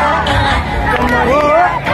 啊啊啊！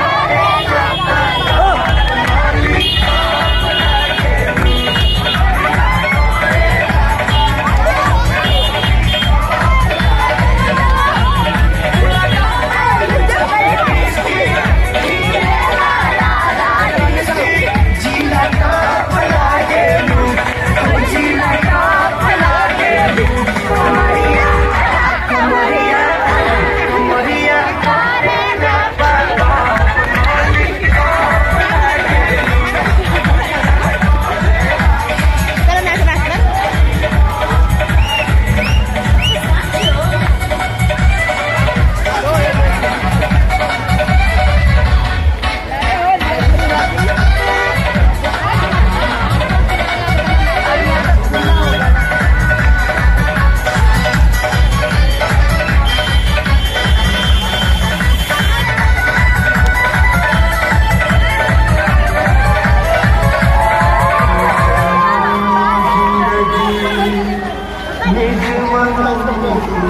你是我不能不能。